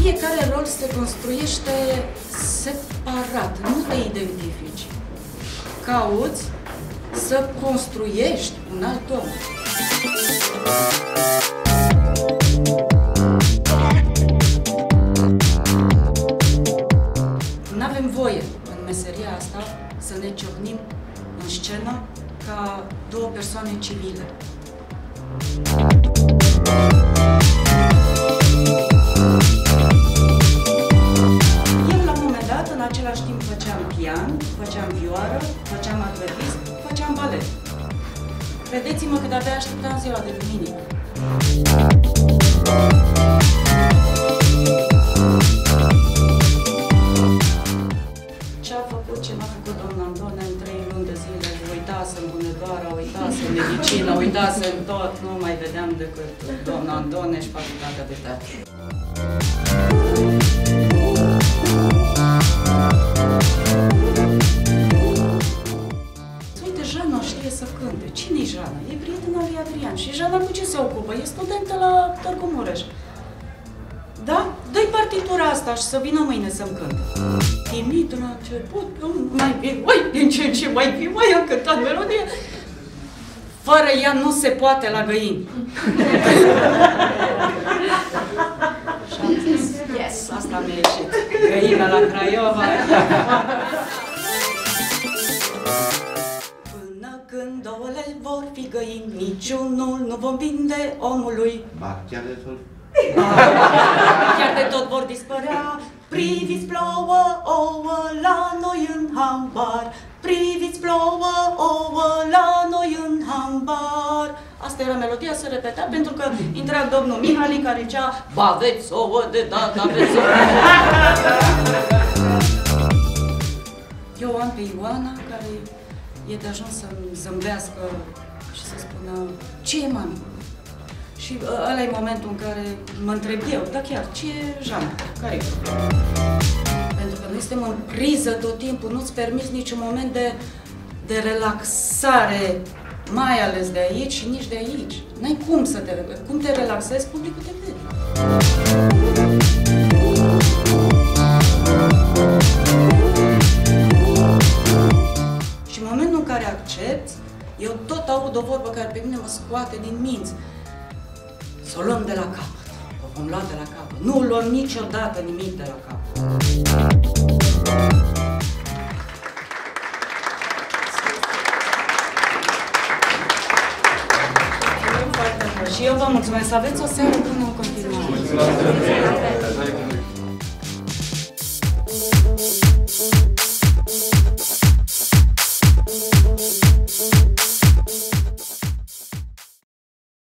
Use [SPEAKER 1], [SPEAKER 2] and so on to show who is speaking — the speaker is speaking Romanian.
[SPEAKER 1] Fiecare rol se construiește separat, nu te identifici. Cauți să construiești un alt om. Nu avem voie în meseria asta să ne ciocnim în scenă ca două persoane civile. Credeți-mă că de-abia așteptam ziua de duminică. Ce a făcut, ce n-a făcut domnul Andone în trei luni de zile? Uitasem Hunedoara, uitasem medicină, uitasem tot, nu mai vedeam decât domnul Andone și facultatea de teatru. Cine-i Jana? E prietena lui Adrian. Și Jana cu ce se ocupă? E studentă la Târgu Mureș. Da? Dă-i partitura asta și să vină mâine să-mi cânte. Timid la început, mai bine, mai din ce în ce mai bine, mai am cântat melodie. Fără ea nu se poate la găini. și am zis, yes, asta mi-a ieșit. Găina la Craiova. Până când ouăle vor fi găini, niciunul nu vom vinde omului.
[SPEAKER 2] Ba, chiar de tot.
[SPEAKER 1] Chiar de tot vor dispărea Priviți plouă ouă la noi în hambar Priviți plouă ouă la noi în hambar Asta era melodia, se repeta pentru că intra domnul Mihali care zicea Ba aveți ouă de dat, aveți ouă Eu o am pe Ioana care e de ajuns să-mi zâmbească și să spună Ce e mami? Și ăla e momentul în care mă întreb eu, da chiar, ce e Jean? care e? Pentru că noi suntem în priză tot timpul, nu-ți permiți niciun moment de, de relaxare, mai ales de aici și nici de aici. N-ai cum să te, cum te relaxezi, publicul te vede. Eu tot aud o vorbă care pe mine mă scoate din minți. Să o luăm de la capăt. O vom lua de la capăt. Nu luăm niciodată nimic de la capăt. Mulțumim foarte mult. Și eu vă mulțumesc. Să aveți o seară bună în continuare.